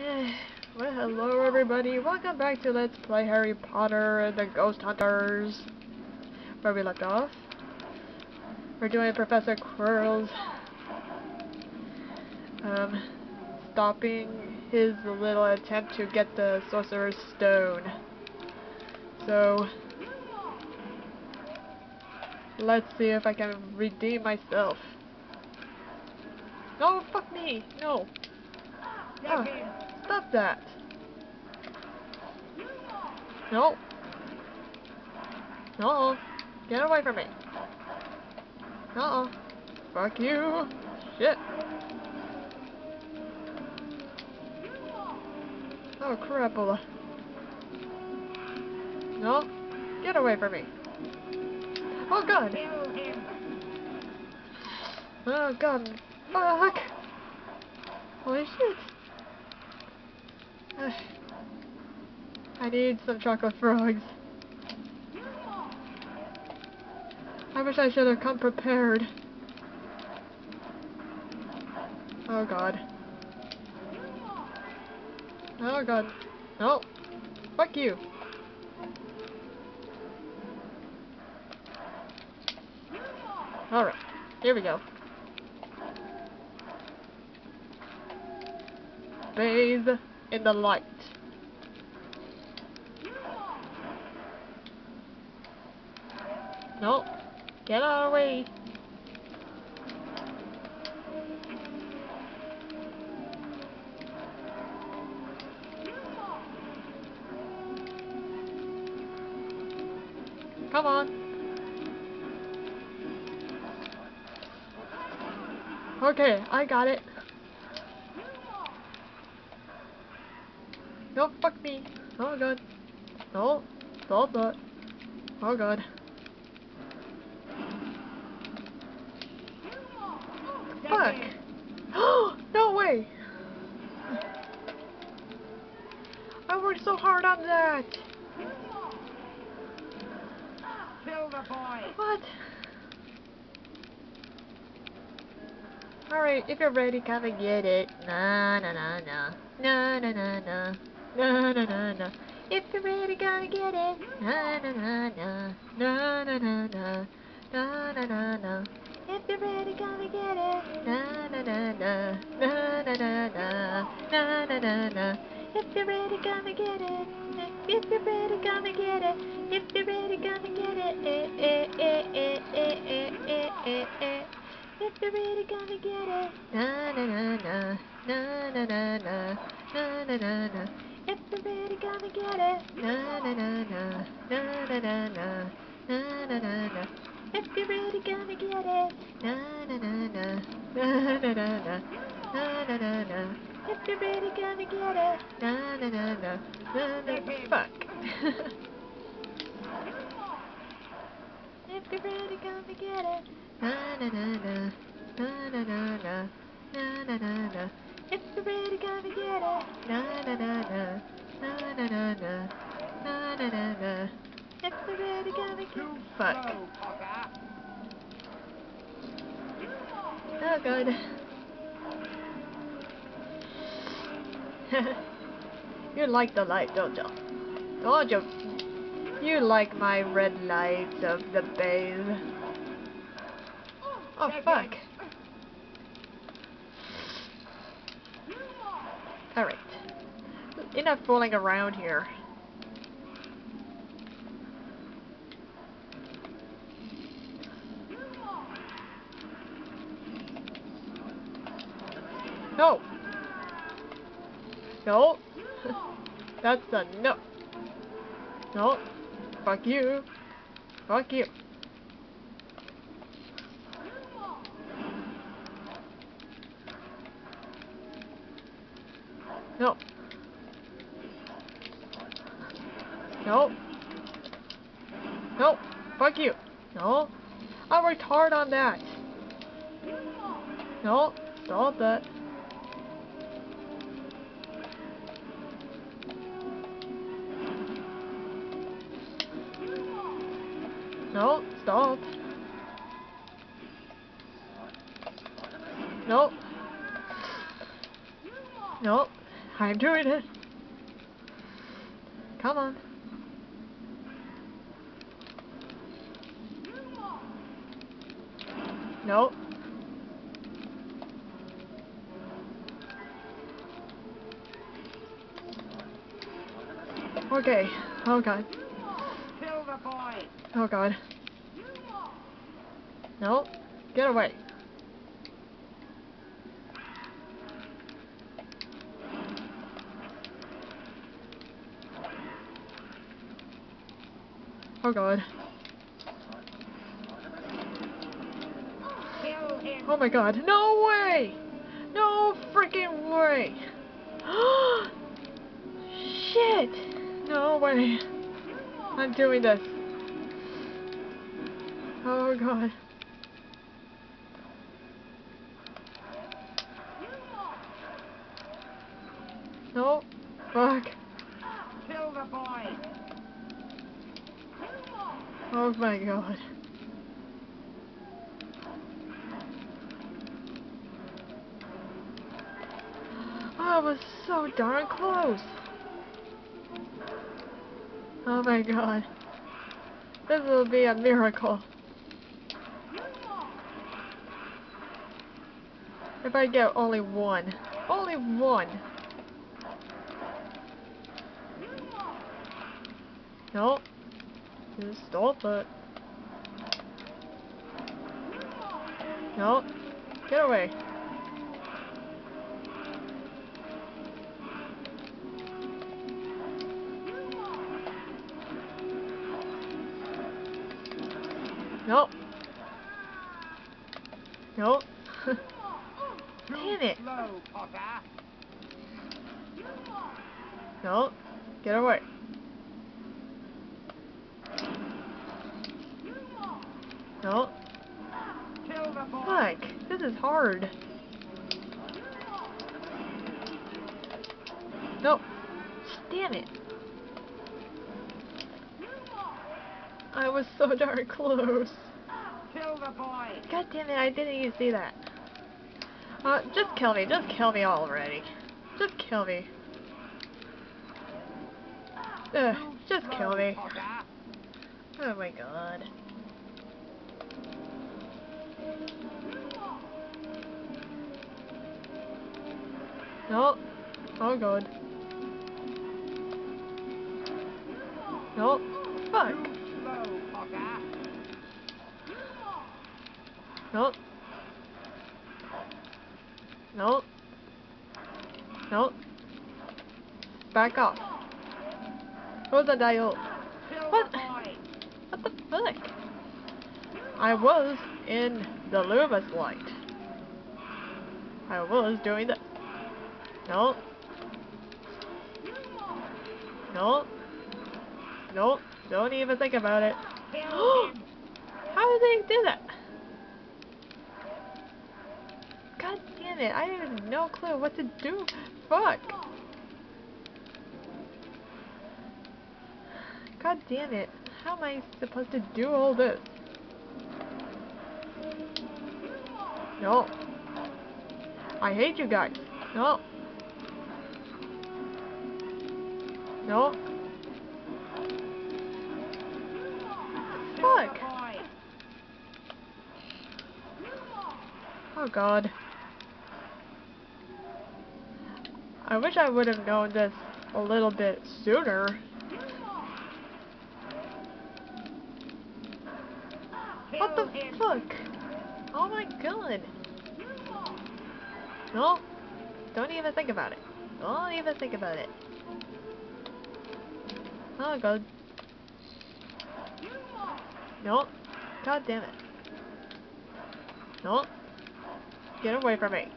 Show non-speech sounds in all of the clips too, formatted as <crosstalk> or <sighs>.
<sighs> well, hello everybody. Welcome back to Let's Play Harry Potter and the Ghost Hunters. Where we left off. We're doing Professor Quirrell's um, stopping his little attempt to get the Sorcerer's Stone. So, let's see if I can redeem myself. No, fuck me! No! Oh, stop that! No! No! Get away from me! Oh! Fuck you! Shit! Oh, crapola. No! Get away from me! Oh god! Oh god! Fuck! Holy shit! <sighs> I need some chocolate frogs. I wish I should have come prepared. Oh god. Oh god. No. Fuck you. Alright. Here we go. Bathe in the light. No. Get out of the way. Come on. Okay, I got it. No, fuck me. Oh god. No, that. Oh god. Fuck. Oh, <gasps> no way. I worked so hard on that. What? Alright, if you're ready, come and get it. Na na na na. Na na na na. Na na na na. If you're ready, gonna get it. Na na na na. Na na na na. Na na na na. If you're ready, gonna get it. Na na na na. Na na na na. Na na na na. If you're ready, gonna get it. If you're ready, gonna get it. If you're ready, gonna get it. Eh eh eh eh eh eh eh eh eh. If you're ready, gonna get it. Na na na na. Na na na na. Na na na na. If you're ready, gonna get it. Na na na na. Na na na na. Na na na na. If you're ready, gonna get it. Na na na na. Na na na na. Na na na na. Ready, gonna get it. Na na na na. Na na. Fuck. Ready, gonna get it. Na na na na. Na na na na. Na na na you're ready, gonna get it. Na na na na. Na na na na. Na na na na. Gonna get it. Fuck. Oh god. <laughs> you like the light, don't you? Don't you? You like my red lights of the bathe. Oh fuck. Alright. Enough fooling around here. No! No! <laughs> That's a no! No! Fuck you! Fuck you! No! No! No! Fuck you! No! I worked hard on that! No! Stop that! No, stop. No. No. I'm doing it. Come on. Nope. Okay. Oh god. Oh god. Nope. Get away. Oh god. Oh my god. No way! No freaking way! <gasps> Shit! No way. I'm doing this. Oh god. No. Fuck. Kill the boy. Oh my god. Oh, it was so darn close. Oh my god. This will be a miracle. If I get only one. Only one. Nope. Just stop it. Nope. Get away. Nope. Nope. <laughs> Damn it. Nope. Get away. Boy. Fuck. This is hard. Nope. Damn it. I was so darn close. Kill the boy. God damn it, I didn't even see that. Uh, just kill me. Just kill me already. Just kill me. Ugh, just kill me. Oh my god. Nope. Oh god. Nope. Fuck. Nope. Nope. Nope. Back off. Who's the dial? What? What the fuck? I was in the Loomis light. I was doing that. No. No. No. Don't even think about it. <gasps> How did they do that? God damn it, I have no clue what to do. Fuck. God damn it. How am I supposed to do all this? No. I hate you guys. No. No. Fuck. Oh god. I wish I would have known this a little bit sooner. What the fuck? Oh my god. No. Don't even think about it. Don't even think about it. Oh god. No. God damn it. No. Get away from me.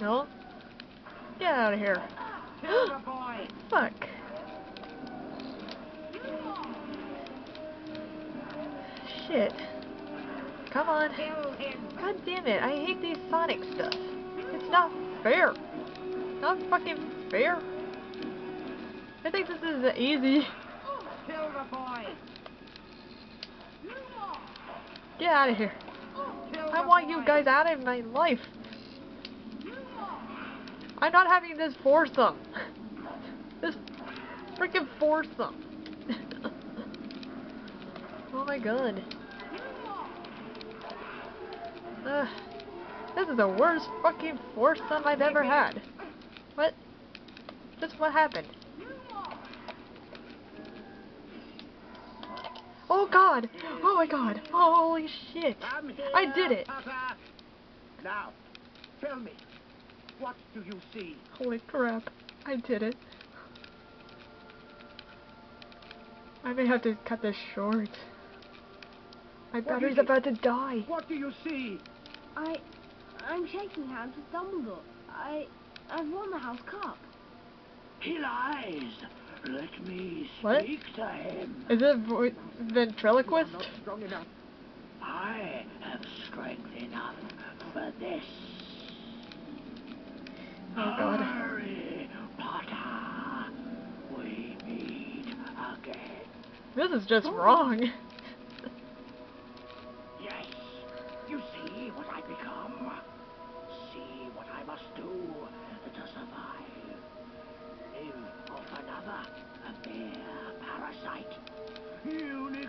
No. Get out of here. <gasps> Kill the boy. Fuck. Shit. Come on. God damn it, I hate these Sonic stuff. It's not fair. Not fucking fair. I think this is easy. The boy. Get out of here. I want you guys out of my life. I'm not having this foursome. <laughs> This freaking foursome. <laughs> oh my god. Ugh. This is the worst fucking foursome I've ever had. What? Just what happened? Oh god! Oh my god! Holy shit! I did it! Papa. Now, tell me, what do you see? Holy crap. I did it. I may have to cut this short. My What battery's is about to die. What do you see? I, I'm shaking hands with Dumbledore. I, I've won the House Cup. He lies. Let me What? speak to him. Is it vo- ventriloquist? Not strong enough. I have strength enough for this. Oh god. Hurry, Potter. We meet again. This is just wrong.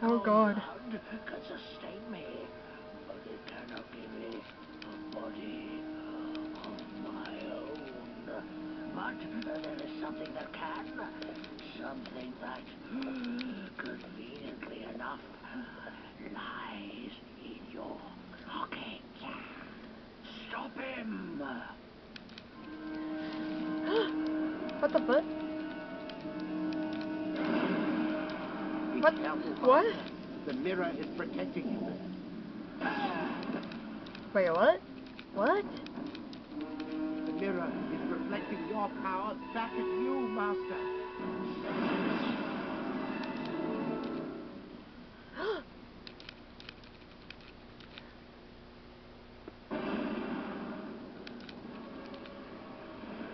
My own. But there is something that can, something that, conveniently enough, lies in your pocket. Stop him! what the fuck? Be What? careful, What? The mirror is protecting you. Wait, what? What? The mirror is reflecting your power back at you, Master. <gasps>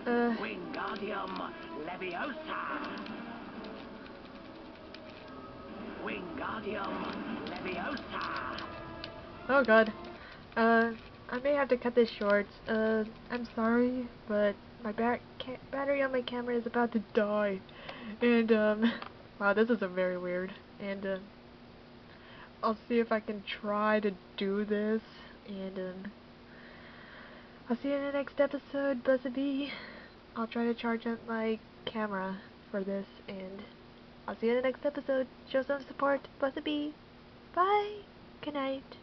Uh, Wingardium Leviosa! Oh god. Uh, I may have to cut this short. Uh, I'm sorry, but my ca battery on my camera is about to die. And, um, wow, this is a very weird. And, uh, I'll see if I can try to do this. And, um, I'll see you in the next episode, Blessed be. I'll try to charge up my camera for this, and I'll see you in the next episode. Show some support, Blessed be. Bye. Good night.